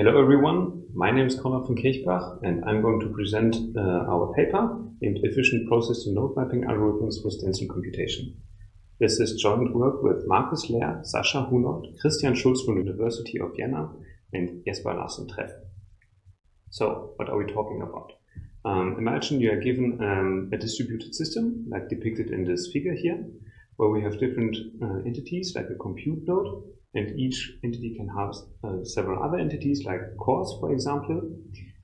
Hello everyone, my name is Konrad von Kirchbach and I'm going to present uh, our paper named Efficient Process to Node Mapping Algorithms for Stencil Computation. This is joint work with Markus Lehr, Sascha Hunold, Christian Schulz from the University of Vienna and Jesper Larsson Träff. So, what are we talking about? Um, imagine you are given um, a distributed system like depicted in this figure here, where we have different uh, entities like a compute node and each entity can have uh, several other entities like cores, for example.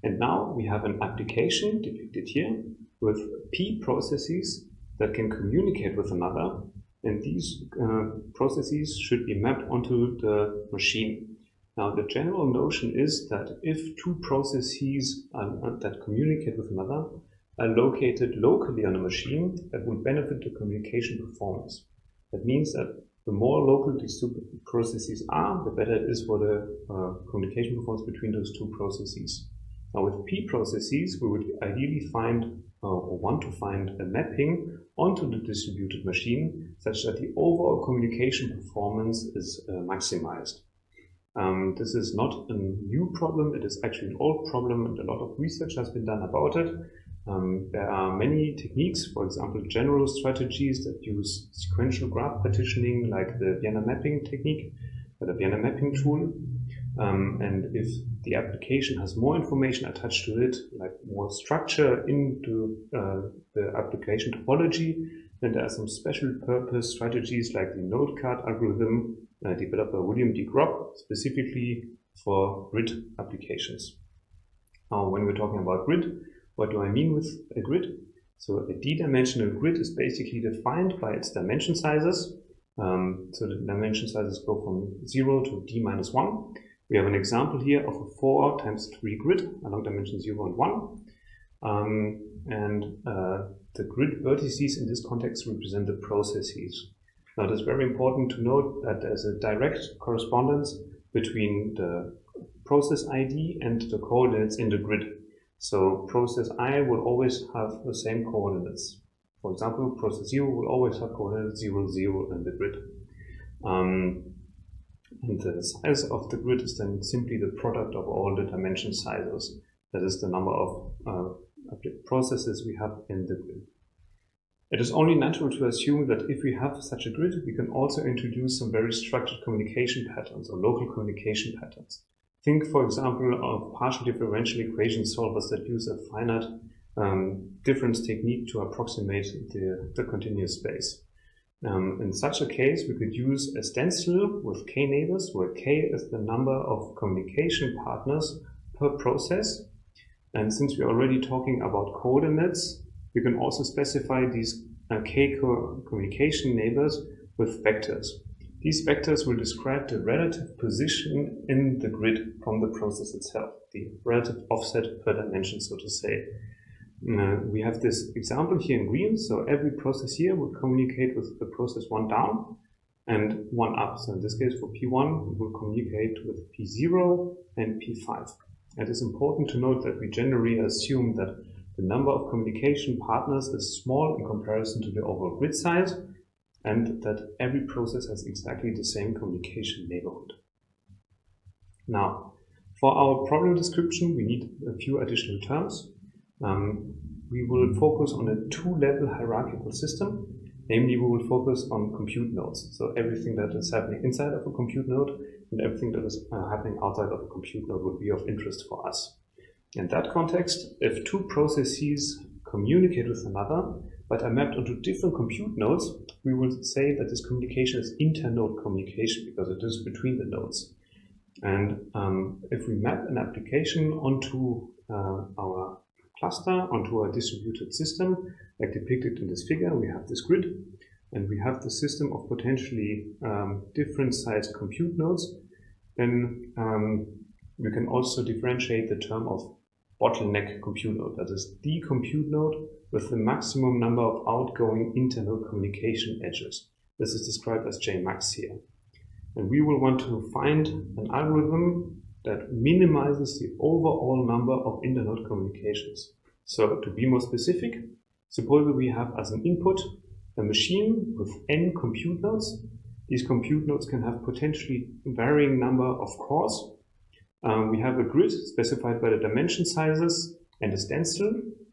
And now we have an application depicted here with P processes that can communicate with another. And these uh, processes should be mapped onto the machine. Now, the general notion is that if two processes are, uh, that communicate with another are located locally on a machine, that would benefit the communication performance. That means that the more local these two processes are, the better it is for the uh, communication performance between those two processes. Now with P processes, we would ideally find uh, or want to find a mapping onto the distributed machine such that the overall communication performance is uh, maximized. Um, this is not a new problem, it is actually an old problem and a lot of research has been done about it. Um, there are many techniques, for example, general strategies that use sequential graph partitioning, like the Vienna mapping technique, or the Vienna mapping tool. Um, and if the application has more information attached to it, like more structure into uh, the application topology, then there are some special purpose strategies like the Nodecart algorithm uh, developed by William D. Gropp, specifically for grid applications. Now, when we're talking about grid, what do I mean with a grid? So a d-dimensional grid is basically defined by its dimension sizes. Um, so the dimension sizes go from 0 to d minus 1. We have an example here of a 4 times 3 grid along dimension 0 and 1. Um, and uh, the grid vertices in this context represent the processes. Now it is very important to note that there's a direct correspondence between the process ID and the coordinates in the grid. So process i will always have the same coordinates. For example, process 0 will always have coordinates 0, 0 in the grid. Um, and the size of the grid is then simply the product of all the dimension sizes. That is the number of uh, processes we have in the grid. It is only natural to assume that if we have such a grid, we can also introduce some very structured communication patterns or local communication patterns. Think, for example, of partial differential equation solvers that use a finite um, difference technique to approximate the, the continuous space. Um, in such a case, we could use a stencil with k neighbors, where k is the number of communication partners per process. And since we're already talking about coordinates, we can also specify these uh, k co communication neighbors with vectors. These vectors will describe the relative position in the grid from the process itself, the relative offset per dimension, so to say. Uh, we have this example here in green, so every process here will communicate with the process one down and one up. So in this case, for P1, we will communicate with P0 and P5. It is important to note that we generally assume that the number of communication partners is small in comparison to the overall grid size, and that every process has exactly the same communication neighborhood. Now, for our problem description, we need a few additional terms. Um, we will focus on a two-level hierarchical system. Namely, we will focus on compute nodes. So everything that is happening inside of a compute node and everything that is uh, happening outside of a compute node would be of interest for us. In that context, if two processes communicate with another, but are mapped onto different compute nodes, we will say that this communication is inter-node communication because it is between the nodes. And um, if we map an application onto uh, our cluster, onto a distributed system, like depicted in this figure, we have this grid, and we have the system of potentially um, different sized compute nodes, then um, we can also differentiate the term of bottleneck compute node. That is the compute node with the maximum number of outgoing inter-node communication edges. This is described as Jmax here. And we will want to find an algorithm that minimizes the overall number of inter-node communications. So to be more specific, suppose we have as an input a machine with n compute nodes. These compute nodes can have potentially varying number of cores Um, we have a grid specified by the dimension sizes and a stencil.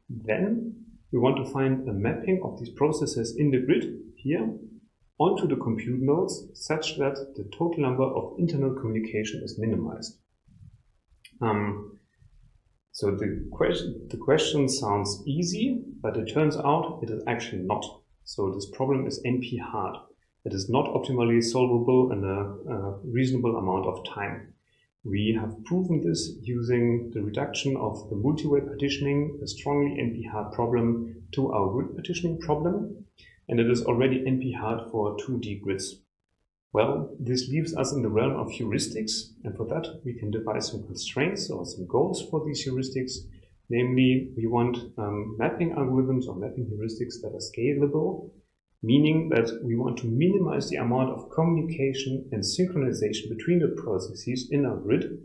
Then we want to find a mapping of these processes in the grid here onto the compute nodes such that the total number of inter-node communication is minimized. Um, so the question, the question sounds easy, but it turns out it is actually not. So this problem is NP hard. It is not optimally solvable in a, a reasonable amount of time. We have proven this using the reduction of the multi-way partitioning, a strongly NP-hard problem, to our grid partitioning problem, and it is already NP-hard for 2D grids. Well, this leaves us in the realm of heuristics, and for that we can devise some constraints or some goals for these heuristics. Namely, we want um, mapping algorithms or mapping heuristics that are scalable meaning that we want to minimize the amount of communication and synchronization between the processes in our grid.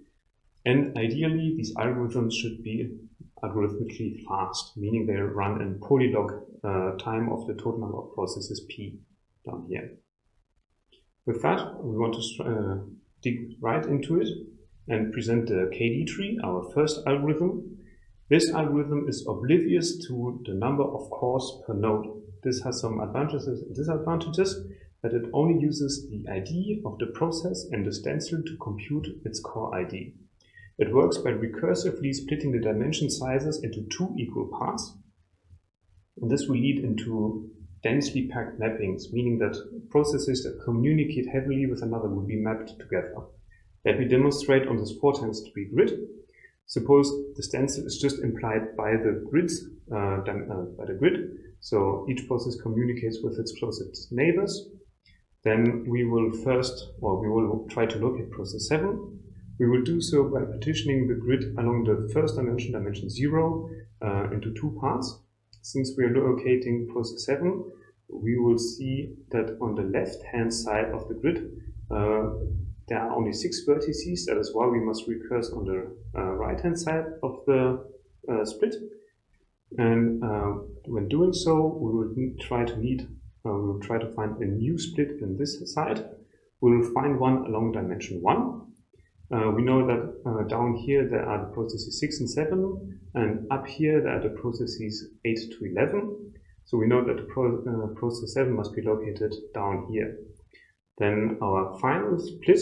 And ideally, these algorithms should be algorithmically fast, meaning they run in polylog uh, time of the total number of processes p down here. With that, we want to uh, dig right into it and present the KD tree, our first algorithm. This algorithm is oblivious to the number of cores per node this has some advantages and disadvantages, that it only uses the ID of the process and the stencil to compute its core ID. It works by recursively splitting the dimension sizes into two equal parts. And this will lead into densely packed mappings, meaning that processes that communicate heavily with another will be mapped together. Let me demonstrate on this 4 times 3 grid. Suppose the stencil is just implied by the grids, uh, uh, by the grid, so each process communicates with its closest neighbors. Then we will first, or we will try to locate process 7. We will do so by partitioning the grid along the first dimension, dimension 0, uh, into two parts. Since we are locating process 7, we will see that on the left-hand side of the grid, uh, there are only six vertices. That is why we must recurse on the uh, right-hand side of the uh, split. And uh, when doing so, we will try to need, uh, we will try to find a new split in this side. We will find one along dimension one. Uh, we know that uh, down here there are the processes 6 and 7, and up here there are the processes 8 to 11. So we know that the pro process 7 must be located down here. Then our final split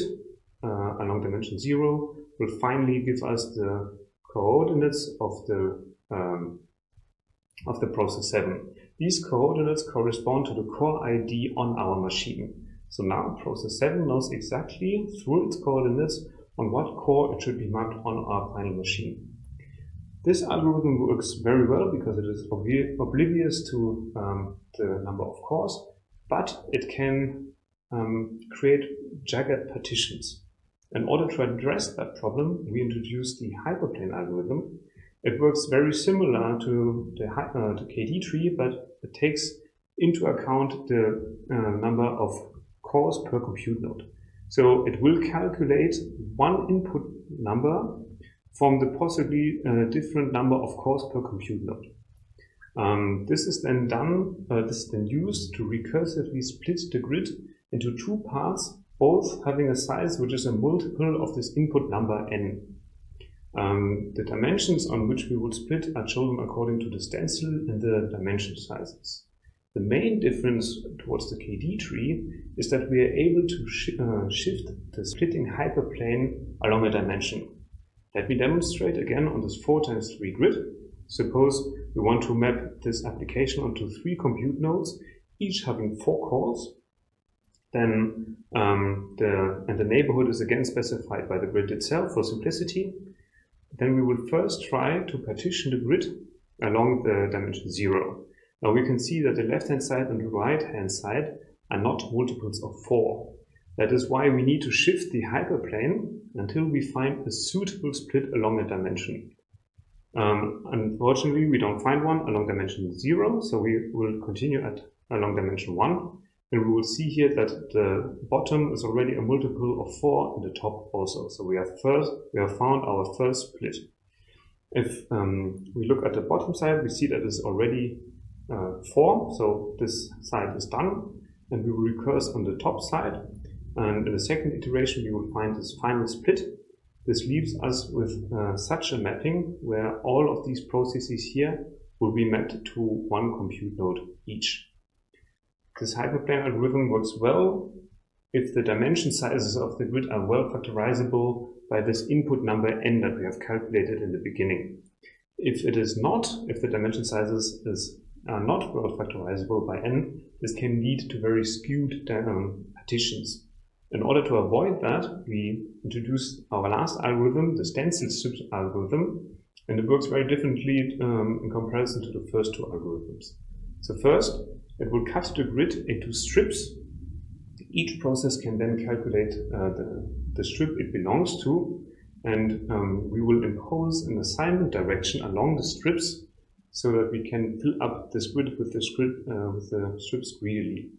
uh, along dimension 0 will finally give us the coordinates of the um, of the process 7. These coordinates correspond to the core ID on our machine. So now process 7 knows exactly through its coordinates on what core it should be mapped on our final machine. This algorithm works very well because it is oblivious to um, the number of cores, but it can um, create jagged partitions. In order to address that problem, we introduced the hyperplane algorithm, it works very similar to the, uh, KD tree, but it takes into account the uh, number of cores per compute node. So it will calculate one input number from the possibly uh, different number of cores per compute node. Um, this is then done, uh, this is then used to recursively split the grid into two parts, both having a size which is a multiple of this input number n. Um, the dimensions on which we would split are chosen according to the stencil and the dimension sizes. The main difference towards the KD tree is that we are able to sh uh, shift the splitting hyperplane along a dimension. Let me demonstrate again on this 4 times 3 grid. Suppose we want to map this application onto three compute nodes, each having four cores. Then um, the, and the neighborhood is again specified by the grid itself for simplicity. Then we will first try to partition the grid along the dimension zero. Now we can see that the left-hand side and the right-hand side are not multiples of four. That is why we need to shift the hyperplane until we find a suitable split along a dimension. Um, unfortunately, we don't find one along dimension zero, so we will continue at along dimension one. And we will see here that the bottom is already a multiple of 4 and the top also. So we have first we have found our first split. If um, we look at the bottom side, we see that it's already uh, 4. So this side is done. And we will recurse on the top side. And in the second iteration, we will find this final split. This leaves us with uh, such a mapping where all of these processes here will be mapped to one compute node each. This hyperplane algorithm works well if the dimension sizes of the grid are well factorizable by this input number n that we have calculated in the beginning. If it is not, if the dimension sizes is, are not well factorizable by n, this can lead to very skewed partitions. In order to avoid that, we introduced our last algorithm, the stencil strips algorithm, and it works very differently um, in comparison to the first two algorithms. So first, it will cut the grid into strips. Each process can then calculate uh, the, the strip it belongs to, and um, we will impose an assignment direction along the strips so that we can fill up this grid with the, script, uh, with the strips greedily.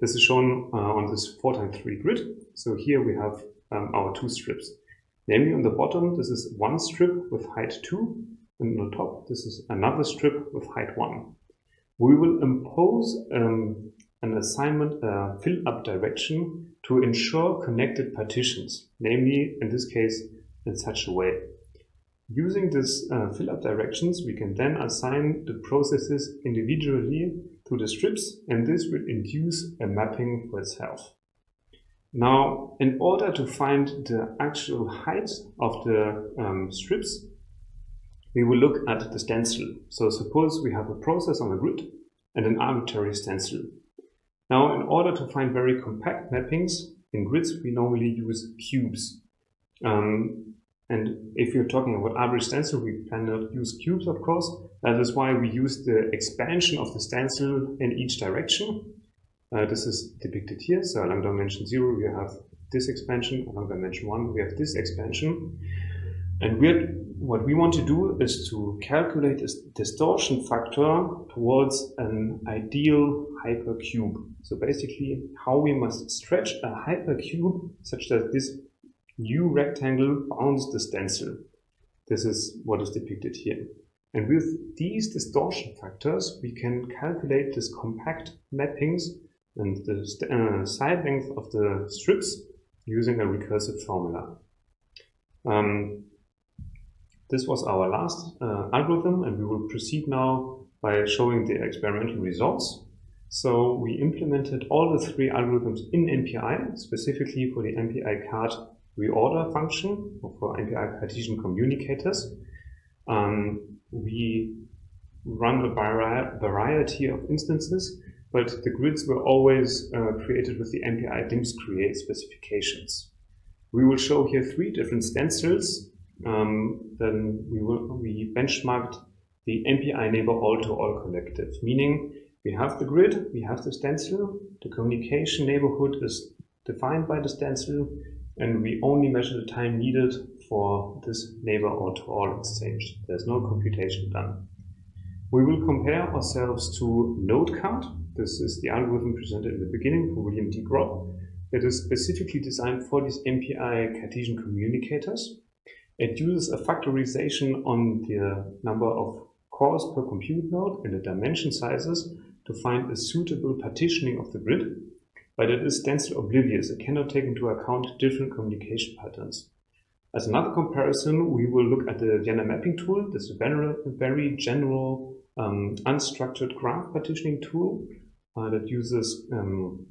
This is shown uh, on this 4 times 3 grid. So here we have um, our two strips. Namely on the bottom, this is one strip with height 2, and on the top, this is another strip with height 1. We will impose um, an assignment uh, fill-up direction to ensure connected partitions, namely, in this case, in such a way. Using this uh, fill-up directions, we can then assign the processes individually to the strips, and this will induce a mapping for itself. Now, in order to find the actual height of the um, strips, we will look at the stencil. So suppose we have a process on a grid and an arbitrary stencil. Now, in order to find very compact mappings in grids, we normally use cubes. Um, and if you're talking about arbitrary stencil, we cannot use cubes, of course. That is why we use the expansion of the stencil in each direction. Uh, this is depicted here. So along dimension 0, we have this expansion. Along dimension 1, we have this expansion. And we're, what we want to do is to calculate a distortion factor towards an ideal hypercube. So basically, how we must stretch a hypercube such that this new rectangle bounds the stencil. This is what is depicted here. And with these distortion factors, we can calculate this compact mappings and the uh, side length of the strips using a recursive formula. Um, this was our last uh, algorithm and we will proceed now by showing the experimental results. So we implemented all the three algorithms in MPI, specifically for the MPI Cart reorder function or for MPI Cartesian communicators. Um, we run a variety of instances but the grids were always uh, created with the MPI DIMS create specifications. We will show here three different stencils. Um, then we, will, we benchmarked the MPI neighbor all-to-all collective, meaning we have the grid, we have the stencil, the communication neighborhood is defined by the stencil, and we only measure the time needed for this neighbor all-to-all -all exchange. There's no computation done. We will compare ourselves to Nodecart, this is the algorithm presented in the beginning for William D. Gropp. It is specifically designed for these MPI Cartesian communicators. It uses a factorization on the number of cores per compute node and the dimension sizes to find a suitable partitioning of the grid, but it is stencil oblivious. It cannot take into account different communication patterns. As another comparison, we will look at the Vienna mapping tool. This is a very general um, unstructured graph partitioning tool uh, that uses um,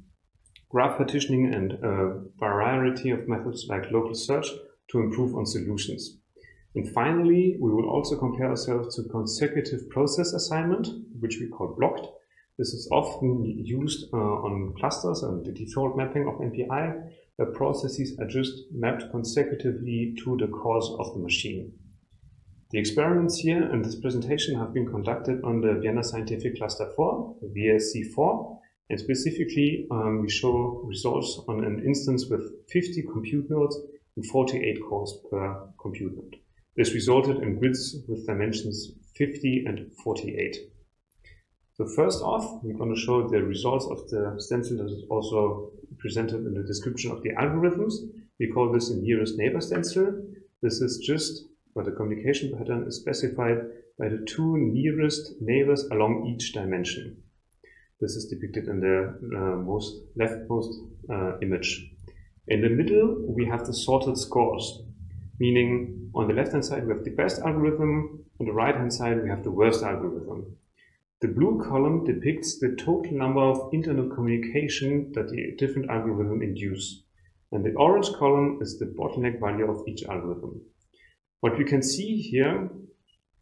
graph partitioning and a variety of methods like local search to improve on solutions. And finally, we will also compare ourselves to consecutive process assignment, which we call blocked. This is often used uh, on clusters and the default mapping of MPI, where processes are just mapped consecutively to the cores of the machine. The experiments here in this presentation have been conducted on the Vienna Scientific Cluster 4, VSC4, and specifically um, we show results on an instance with 50 compute nodes and 48 cores per compute. This resulted in grids with dimensions 50 and 48. So first off, we're going to show the results of the stencil that is also presented in the description of the algorithms. We call this a nearest neighbor stencil. This is just where the communication pattern is specified by the two nearest neighbors along each dimension. This is depicted in the uh, most leftmost uh, image. In the middle, we have the sorted scores. meaning on the left hand side we have the best algorithm, on the right hand side we have the worst algorithm. The blue column depicts the total number of inter-node communication that the different algorithm induce. And the orange column is the bottleneck value of each algorithm. What we can see here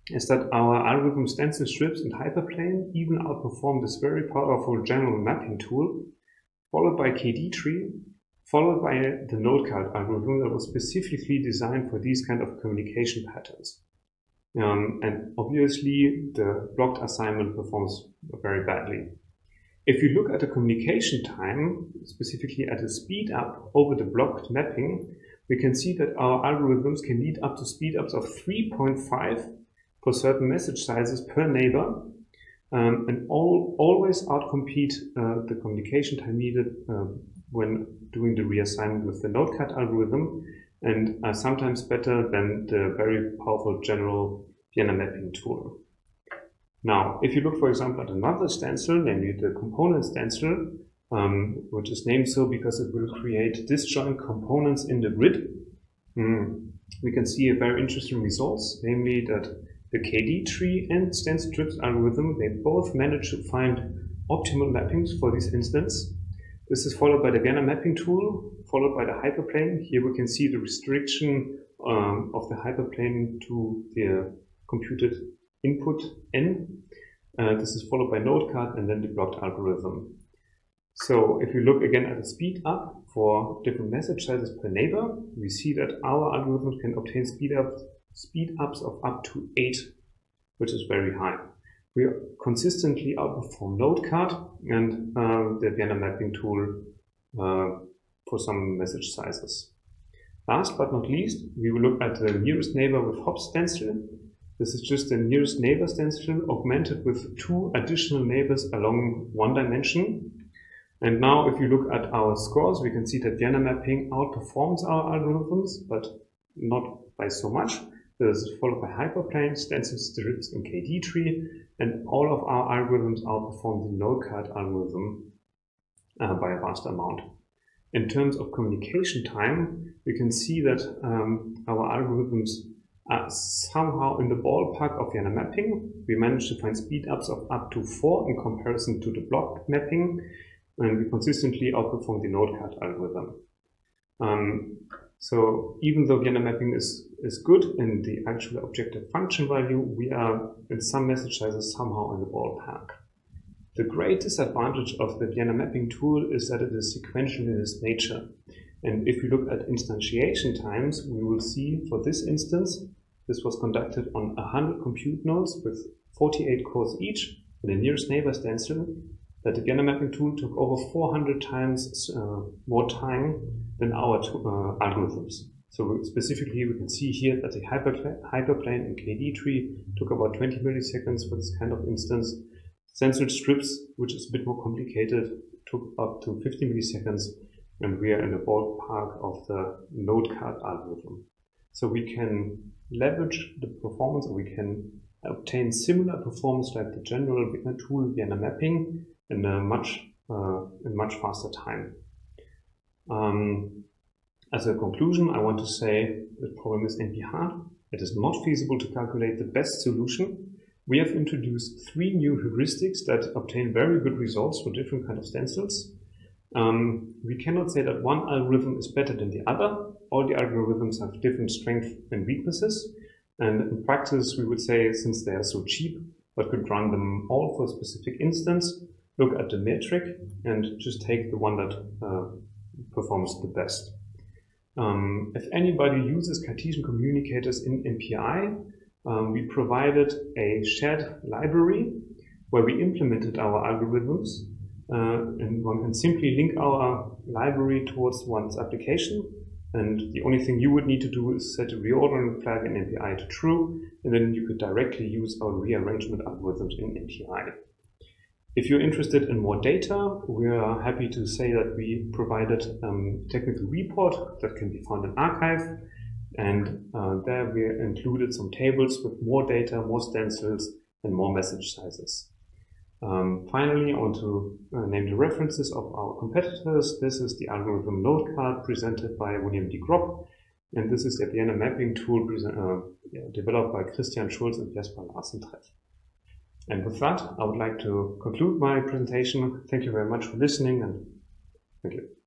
is that our algorithm stencil strips and hyperplane even outperform this very powerful general mapping tool, followed by KD tree, followed by the Nodecart algorithm that was specifically designed for these kind of communication patterns. Um, and obviously the blocked assignment performs very badly. If you look at the communication time, specifically at the speed up over the blocked mapping, we can see that our algorithms can lead up to speed ups of 3.5 for certain message sizes per neighbor um, and all, always outcompete uh, the communication time needed uh, when doing the reassignment with the Nodecart algorithm and are sometimes better than the very powerful general Vienna mapping tool. Now, if you look, for example, at another stencil, namely the component stencil, um, which is named so because it will create disjoint components in the grid, mm, we can see a very interesting results, namely that the KD tree and stencil strips algorithm, they both manage to find optimal mappings for this instance. This is followed by the Vienna mapping tool, followed by the hyperplane. Here we can see the restriction um, of the hyperplane to the computed input n. Uh, this is followed by Nodecart and then the blocked algorithm. So if we look again at the speed up for different message sizes per neighbor, we see that our algorithm can obtain speed ups, speed ups of up to 8, which is very high. We consistently outperform Nodecart and uh, the Vienna mapping tool uh, for some message sizes. Last but not least, we will look at the nearest neighbor with hop stencil this is just the nearest neighbor stencil augmented with two additional neighbors along one dimension. And now if you look at our scores, we can see that Vienna mapping outperforms our algorithms, but not by so much. This is followed by hyperplane, stencil strips, and KD tree, and all of our algorithms outperform the Nodecart algorithm uh, by a vast amount. In terms of communication time, we can see that um, our algorithms are somehow in the ballpark of Vienna mapping. We managed to find speedups of up to four in comparison to the block mapping, and we consistently outperform the Nodecart algorithm. Um, so even though Vienna mapping is, is good in the actual objective function value, we are in some message sizes somehow in the ballpark. The great disadvantage of the Vienna mapping tool is that it is sequential in its nature. And if we look at instantiation times, we will see for this instance this was conducted on 100 compute nodes with 48 cores each in the nearest neighbor stencil that the Vienna mapping tool took over 400 times uh, more time than our uh, algorithms. So specifically, we can see here that the hyperplane and KD tree took about 20 milliseconds for this kind of instance. Stencil strips, which is a bit more complicated, took up to 50 milliseconds, and we are in the ballpark of the Nodecart algorithm. So we can leverage the performance or we can obtain similar performance like the general tool Vienna mapping in a much uh, in much faster time. Um, as a conclusion, I want to say the problem is NP hard. It is not feasible to calculate the best solution. We have introduced three new heuristics that obtain very good results for different kind of stencils. Um, we cannot say that one algorithm is better than the other. All the algorithms have different strengths and weaknesses. And in practice, we would say, since they are so cheap, but could run them all for a specific instance, look at the metric and just take the one that uh, performs the best. Um, if anybody uses Cartesian communicators in MPI, um, we provided a shared library where we implemented our algorithms uh, and one can simply link our library towards one's application. And the only thing you would need to do is set a reordering flag in MPI to true, and then you could directly use our rearrangement algorithms in MPI. If you're interested in more data, we are happy to say that we provided a um, technical report that can be found in arXiv. And uh, there we included some tables with more data, more stencils, and more message sizes. Um, finally, I want to uh, name the references of our competitors. This is the algorithm Nodecart presented by William D. Gropp. And this is the Vienna mapping tool uh, developed by Christian Schulz and Jesper Larsson Träff. And with that, I would like to conclude my presentation. Thank you very much for listening and thank you.